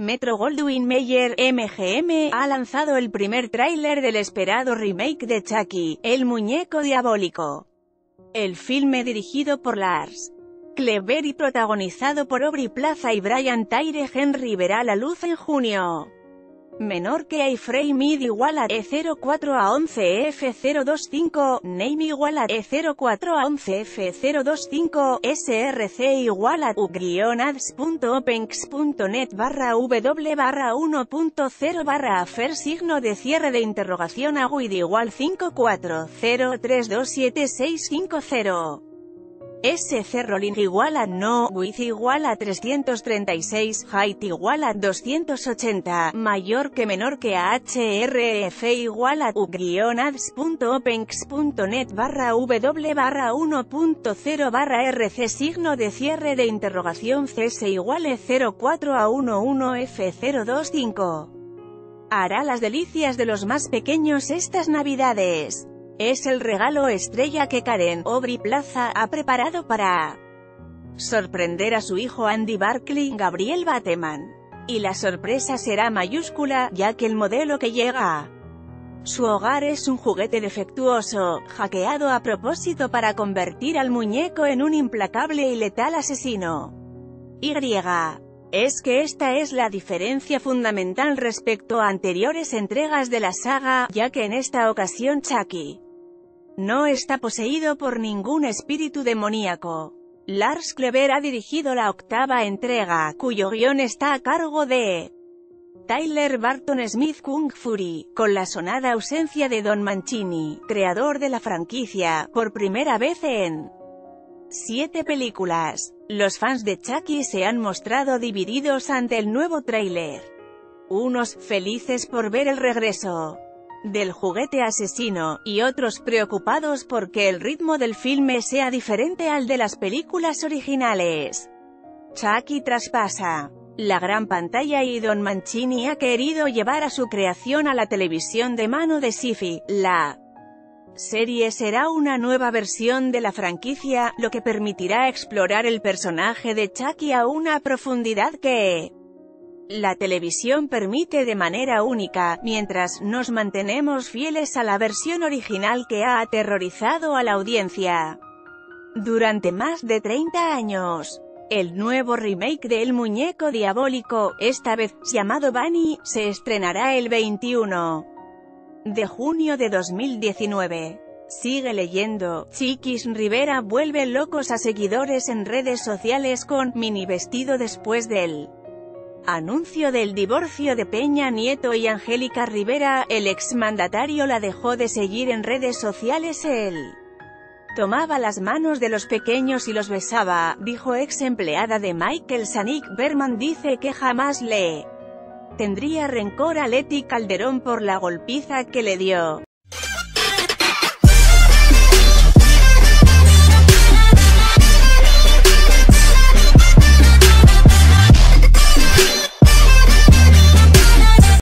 Metro Goldwyn Mayer, MGM, ha lanzado el primer tráiler del esperado remake de Chucky, El Muñeco Diabólico. El filme dirigido por Lars Clever y protagonizado por Aubrey Plaza y Brian Tyre Henry verá la luz en junio menor que iframe id igual a E04 a 11 F025, name igual a E04 a 11 F025, src igual a u-ads.openx.net barra w barra 1.0 barra afer signo de cierre de interrogación a igual 540327650. SC Rolling igual a no, width igual a 336, height igual a 280, mayor que menor que a href igual a u-ads.openx.net barra w barra 1.0 barra rc signo de cierre de interrogación cs igual a 04 a 11 f025. Hará las delicias de los más pequeños estas navidades. Es el regalo estrella que Karen Aubrey Plaza ha preparado para sorprender a su hijo Andy Barkley, Gabriel Bateman. Y la sorpresa será mayúscula, ya que el modelo que llega su hogar es un juguete defectuoso, hackeado a propósito para convertir al muñeco en un implacable y letal asesino. Y. Es que esta es la diferencia fundamental respecto a anteriores entregas de la saga, ya que en esta ocasión Chucky no está poseído por ningún espíritu demoníaco. Lars Kleber ha dirigido la octava entrega, cuyo guion está a cargo de Tyler Barton Smith Kung Fury, con la sonada ausencia de Don Mancini, creador de la franquicia, por primera vez en siete películas. Los fans de Chucky se han mostrado divididos ante el nuevo tráiler. Unos, felices por ver el regreso del juguete asesino, y otros preocupados porque el ritmo del filme sea diferente al de las películas originales. Chucky traspasa la gran pantalla y Don Mancini ha querido llevar a su creación a la televisión de mano de Sifi, la serie será una nueva versión de la franquicia, lo que permitirá explorar el personaje de Chucky a una profundidad que la televisión permite de manera única, mientras nos mantenemos fieles a la versión original que ha aterrorizado a la audiencia durante más de 30 años. El nuevo remake de El Muñeco Diabólico, esta vez llamado Bunny, se estrenará el 21 de junio de 2019. Sigue leyendo, Chiquis Rivera vuelve locos a seguidores en redes sociales con mini vestido después del Anuncio del divorcio de Peña Nieto y Angélica Rivera, el exmandatario la dejó de seguir en redes sociales él. Tomaba las manos de los pequeños y los besaba, dijo ex empleada de Michael Sanik. Berman dice que jamás le tendría rencor a Leti Calderón por la golpiza que le dio.